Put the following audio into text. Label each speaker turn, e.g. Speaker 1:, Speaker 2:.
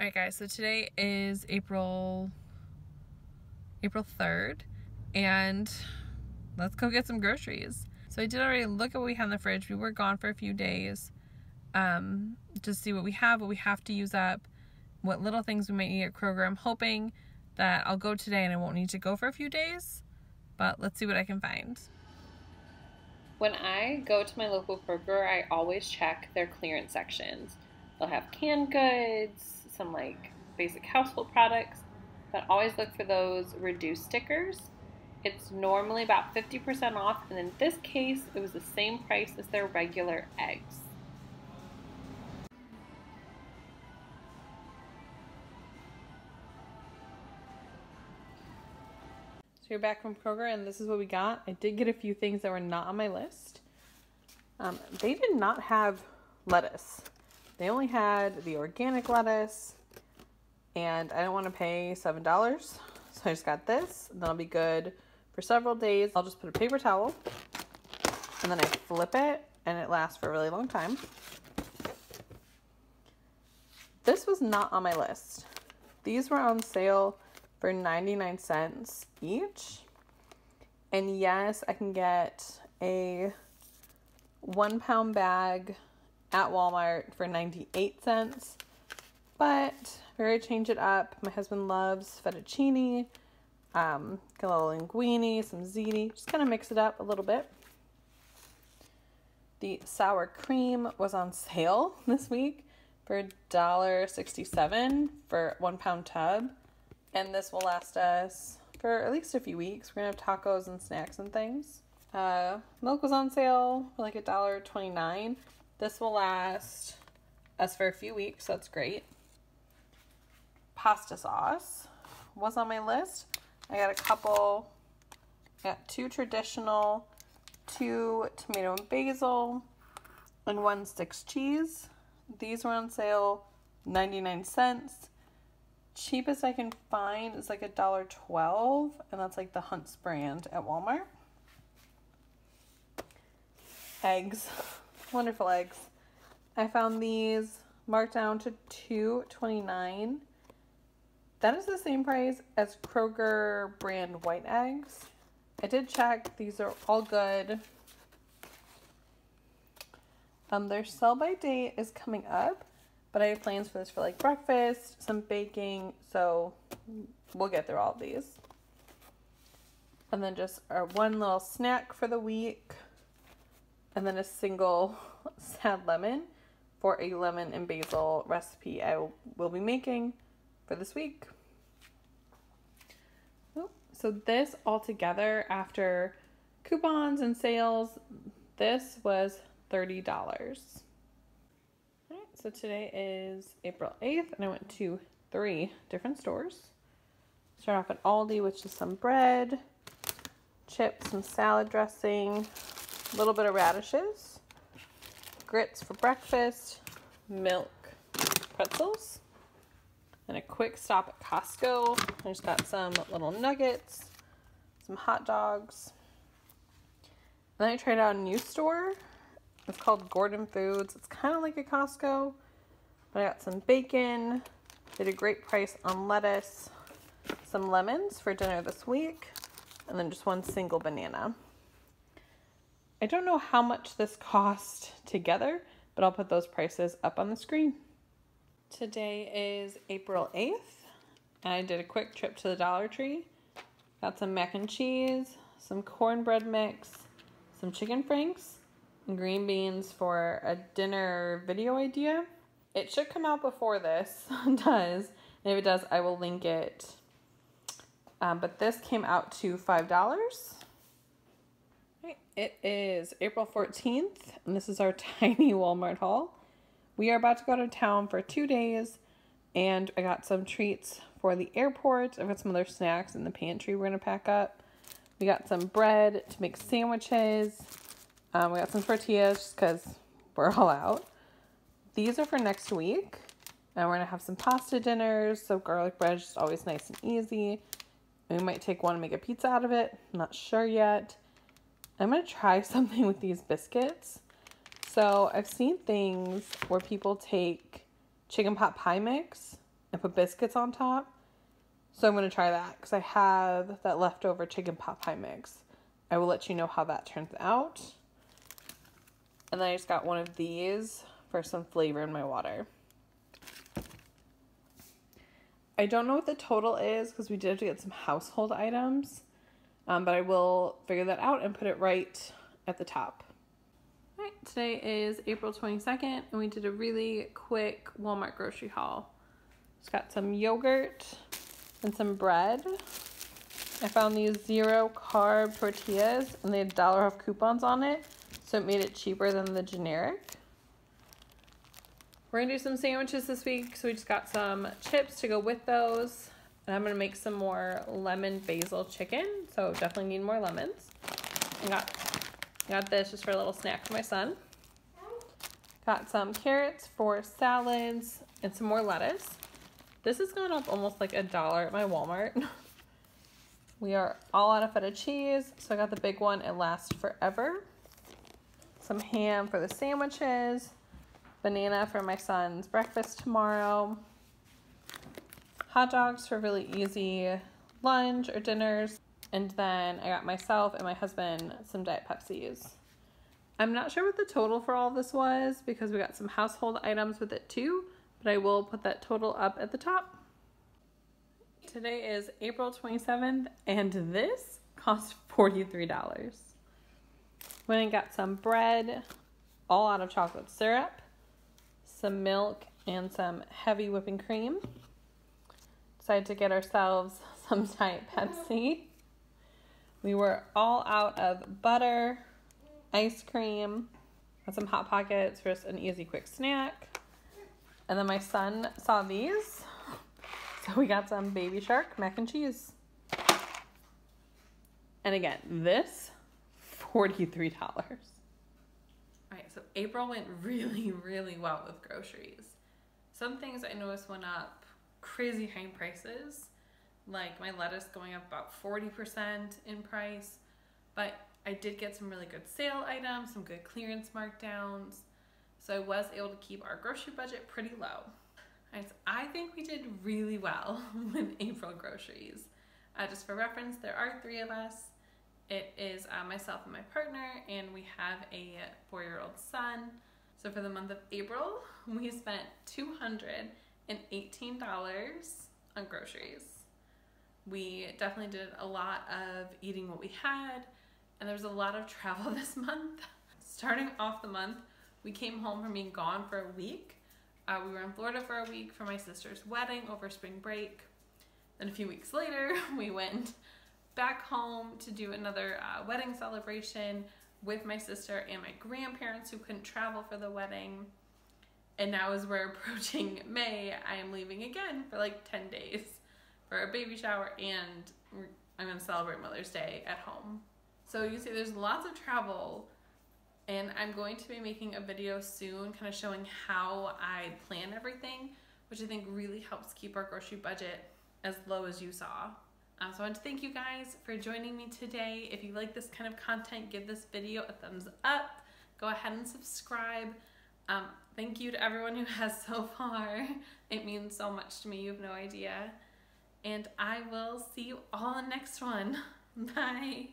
Speaker 1: Alright guys, so today is April April 3rd and let's go get some groceries. So I did already look at what we have in the fridge. We were gone for a few days. Um, just see what we have, what we have to use up, what little things we might need at Kroger. I'm hoping that I'll go today and I won't need to go for a few days, but let's see what I can find. When I go to my local Kroger, I always check their clearance sections. They'll have canned goods, some like basic household products, but always look for those reduced stickers. It's normally about 50% off, and in this case, it was the same price as their regular eggs. So you're back from Kroger, and this is what we got. I did get a few things that were not on my list. Um, they did not have lettuce. They only had the organic lettuce, and I don't want to pay $7. So I just got this, and that'll be good for several days. I'll just put a paper towel, and then I flip it, and it lasts for a really long time. This was not on my list. These were on sale for 99 cents each. And yes, I can get a one pound bag at Walmart for 98 cents. But very change it up. My husband loves fettuccine, um, a little linguine, some ziti. Just kind of mix it up a little bit. The sour cream was on sale this week for $1.67 for one pound tub. And this will last us for at least a few weeks. We're gonna have tacos and snacks and things. Uh, milk was on sale for like a dollar twenty nine. This will last us for a few weeks, so that's great. Pasta sauce was on my list. I got a couple, I got two traditional, two tomato and basil, and one six cheese. These were on sale 99 cents. Cheapest I can find is like a dollar twelve, and that's like the Hunt's brand at Walmart. Eggs wonderful eggs. I found these marked down to two twenty nine. That is the same price as Kroger brand white eggs. I did check; these are all good. Um, their sell by date is coming up, but I have plans for this for like breakfast, some baking, so we'll get through all of these. And then just our one little snack for the week and then a single sad lemon for a lemon and basil recipe I will be making for this week. Oh, so this all together after coupons and sales, this was $30. All right, so today is April 8th and I went to three different stores. Start off at Aldi, which is some bread, chips, some salad dressing, a little bit of radishes, grits for breakfast, milk, pretzels, and a quick stop at Costco. I just got some little nuggets, some hot dogs. And Then I tried out a new store. It's called Gordon Foods. It's kind of like a Costco, but I got some bacon. They Did a great price on lettuce, some lemons for dinner this week, and then just one single banana. I don't know how much this cost together, but I'll put those prices up on the screen. Today is April 8th, and I did a quick trip to the Dollar Tree. Got some mac and cheese, some cornbread mix, some chicken franks, and green beans for a dinner video idea. It should come out before this does, and if it does, I will link it. Um, but this came out to $5. It is April 14th, and this is our tiny Walmart haul. We are about to go to town for two days, and I got some treats for the airport. I've got some other snacks in the pantry we're going to pack up. We got some bread to make sandwiches. Um, we got some tortillas just because we're all out. These are for next week. And we're going to have some pasta dinners. So garlic bread is always nice and easy. we might take one and make a pizza out of it. I'm not sure yet. I'm going to try something with these biscuits. So I've seen things where people take chicken pot pie mix and put biscuits on top. So I'm going to try that because I have that leftover chicken pot pie mix. I will let you know how that turns out. And then I just got one of these for some flavor in my water. I don't know what the total is because we did have to get some household items. Um, but I will figure that out and put it right at the top. All right, today is April 22nd and we did a really quick Walmart grocery haul. Just got some yogurt and some bread. I found these zero carb tortillas and they had dollar off coupons on it, so it made it cheaper than the generic. We're gonna do some sandwiches this week, so we just got some chips to go with those. And I'm gonna make some more lemon basil chicken, so definitely need more lemons. I got, got this just for a little snack for my son. Got some carrots for salads and some more lettuce. This has gone up almost like a dollar at my Walmart. We are all out of feta cheese, so I got the big one. It lasts forever. Some ham for the sandwiches. Banana for my son's breakfast tomorrow. Hot dogs for really easy lunch or dinners. And then I got myself and my husband some Diet Pepsis. I'm not sure what the total for all this was because we got some household items with it too, but I will put that total up at the top. Today is April 27th, and this cost $43. Went and got some bread, all out of chocolate syrup, some milk, and some heavy whipping cream. To get ourselves some Diet Pepsi. We were all out of butter, ice cream, and some Hot Pockets for just an easy quick snack. And then my son saw these so we got some Baby Shark mac and cheese. And again, this $43. All right, so April went really, really well with groceries. Some things I noticed went up crazy high prices, like my lettuce going up about 40% in price, but I did get some really good sale items, some good clearance markdowns, so I was able to keep our grocery budget pretty low. I think we did really well with April groceries. Uh, just for reference, there are three of us. It is uh, myself and my partner, and we have a four year old son. So for the month of April, we spent $218 on groceries. We definitely did a lot of eating what we had, and there was a lot of travel this month. Starting off the month, we came home from being gone for a week uh, we were in Florida for a week for my sister's wedding over spring break. Then a few weeks later, we went back home to do another uh, wedding celebration with my sister and my grandparents who couldn't travel for the wedding. And now, as we're approaching May, I am leaving again for like 10 days for a baby shower and I'm gonna celebrate Mother's Day at home. So you see, there's lots of travel and I'm going to be making a video soon kind of showing how I plan everything, which I think really helps keep our grocery budget as low as you saw. Um, so I want to thank you guys for joining me today. If you like this kind of content, give this video a thumbs up. Go ahead and subscribe. Um, thank you to everyone who has so far. It means so much to me, you have no idea. And I will see you all in the next one. Bye.